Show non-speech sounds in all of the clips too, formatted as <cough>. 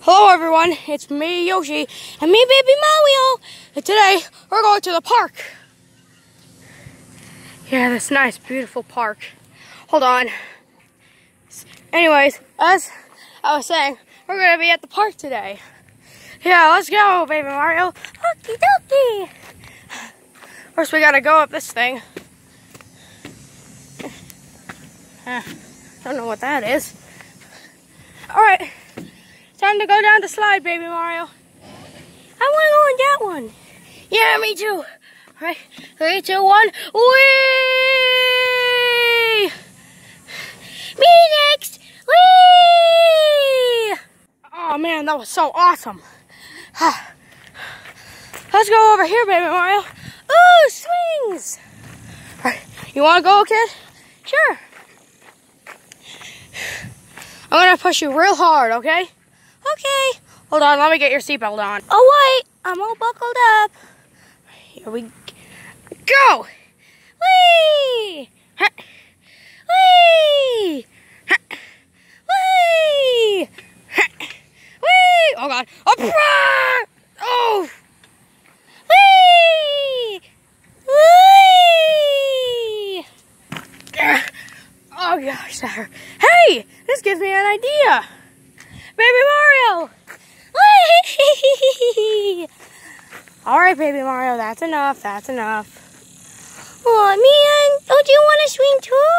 Hello everyone, it's me Yoshi and me Baby Mario and today we're going to the park. Yeah, this nice beautiful park. Hold on. Anyways, as I was saying, we're going to be at the park today. Yeah, let's go Baby Mario. Okie dokie. First we gotta go up this thing. I don't know what that is. Alright. Time to go down the slide, baby Mario. I want to go on that one. Yeah, me too. All right, three, two, one. Whee! Me next. Whee! Oh man, that was so awesome. <sighs> Let's go over here, baby Mario. Ooh, swings. All right, you want to go, kid? Sure. <sighs> I'm gonna push you real hard, okay? Okay. Hold on, let me get your seatbelt on. Oh, wait, I'm all buckled up. Here we go. Whee! Whee! Whee! Whee! Oh, God. Oh! Whee! Whee! Oh, gosh, Hey, this gives me an idea. Baby Mario! All right, Baby Mario, that's enough. That's enough. Oh, man, don't you want to swing too?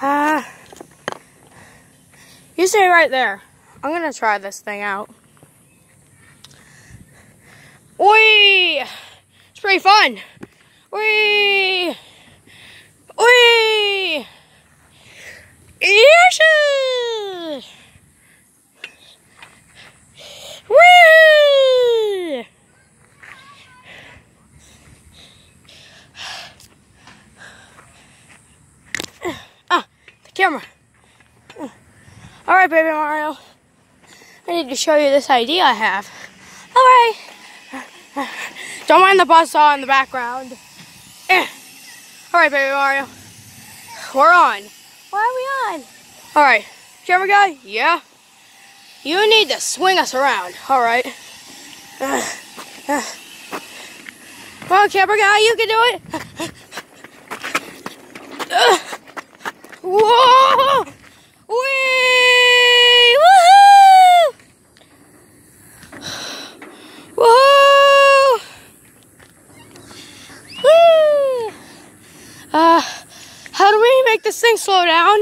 Ah. Uh, you stay right there. I'm gonna try this thing out. Whee! It's pretty fun. Whee! Whee! Yes! Whee! Ah, the camera. All right, baby Mario. I need to show you this idea I have. All right. Don't mind the buzzsaw in the background. All right, baby Mario. We're on. Why are we on? All right. Camera guy? Yeah. You need to swing us around. All right. Uh. Come on, camera guy, you can do it. Uh. Whoa! Whee! Woohoo! Whoa! Whee! Uh, how do we make this thing slow down?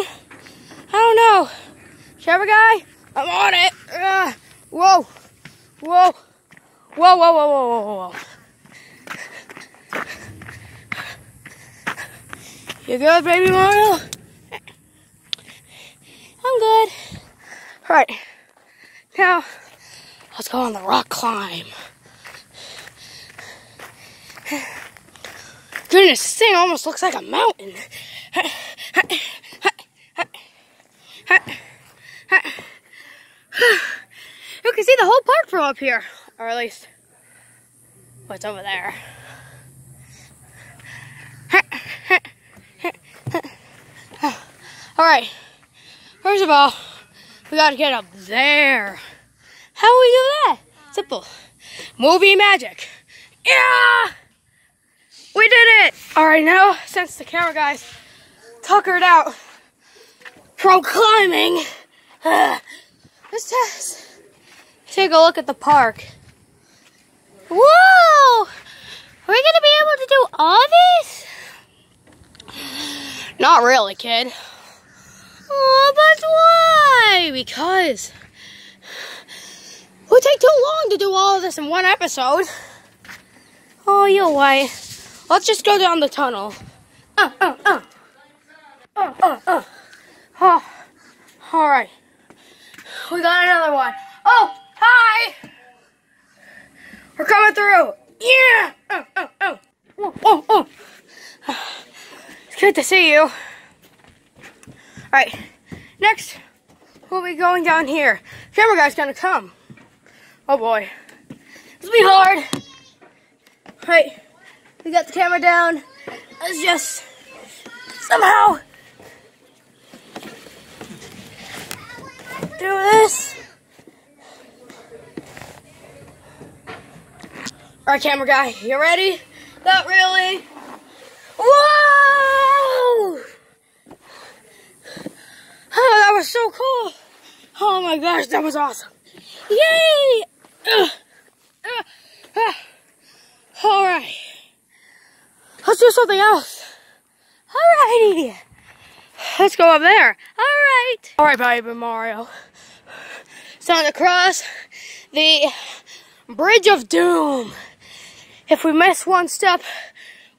I don't know. Camera guy? I'm on it. Uh, whoa. Whoa. Whoa, whoa, whoa, whoa, whoa, whoa. You good, baby Mario? I'm good. All right. Now, let's go on the rock climb. Goodness, this thing almost looks like a mountain. you can see up here, or at least what's over there. all right, first of all, we gotta get up there. How do we do that? Simple. Movie magic. Yeah! We did it! All right, now, since the camera guys tuckered out from climbing, uh, let's just take a look at the park. Whoa! Are we gonna be able to do all this? Not really, kid. Oh, but why? Because it would take too long to do all of this in one episode. Oh, you're right. Let's just go down the tunnel. Uh, uh, uh. Uh, uh, uh. Oh. All right. We got another one. Oh, hi. We're coming through. Yeah. Oh, oh, oh. Oh, oh. It's good to see you. All right. Next, we'll be going down here. Camera guy's gonna come. Oh boy. This will be hard. All right. We got the camera down. Let's just somehow do this. Alright, camera guy, you ready? Not really. Whoa! Oh, that was so cool. Oh my gosh, that was awesome. Yay! Uh, uh, uh. All right. Let's do something else. Alrighty. Let's go up there. All right. All right, baby Mario. It's time to cross the Bridge of Doom. If we miss one step,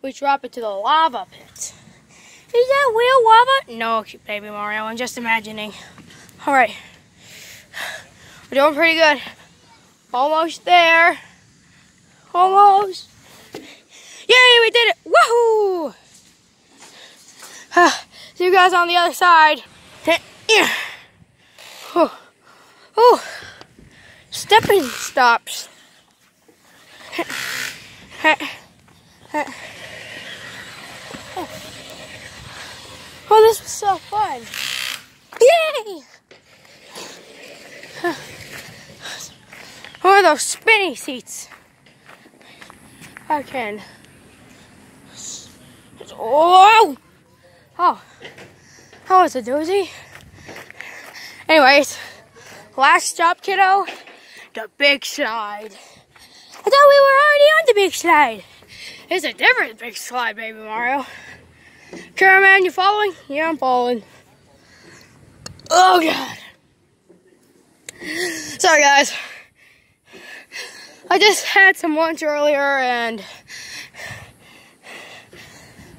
we drop it to the lava pit. Is that real lava? No, baby Mario, I'm just imagining. All right. We're doing pretty good. Almost there. Almost. Yay, we did it! Woohoo! Ah, see you guys on the other side. <sighs> Oh, oh. stepping stops. Oh, this was so fun. Yay! Oh, those spinny seats. I can. Oh! Oh. That was a doozy. Anyways, last stop, kiddo. The big slide. I thought we were already on the big slide. It's a different big slide, baby Mario. Cameraman, you following? Yeah, I'm following. Oh, God. Sorry, guys. I just had some lunch earlier and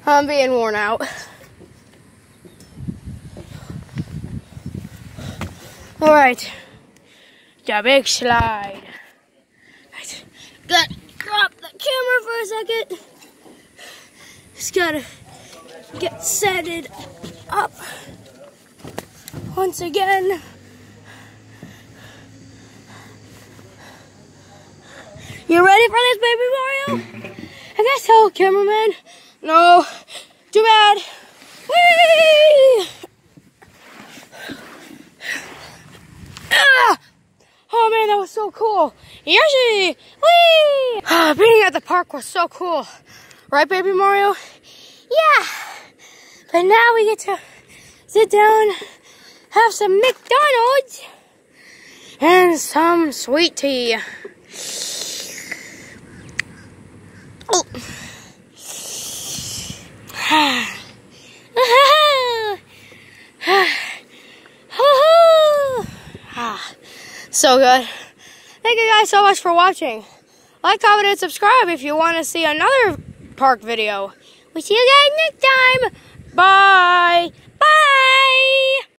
I'm being worn out. All right, the big slide. Got drop the camera for a second. Just gotta get set it up once again. You ready for this, baby Mario? I guess so, cameraman. No, too bad. Whee! Ah! Oh man, that was so cool. Yoshi! Whee! Ah, being at the park was so cool. Right, baby Mario? Yeah. But now we get to sit down, have some McDonald's, and some sweet tea. Oh. so good. Thank you guys so much for watching. Like, comment, and subscribe if you want to see another park video. We see you guys next time. Bye.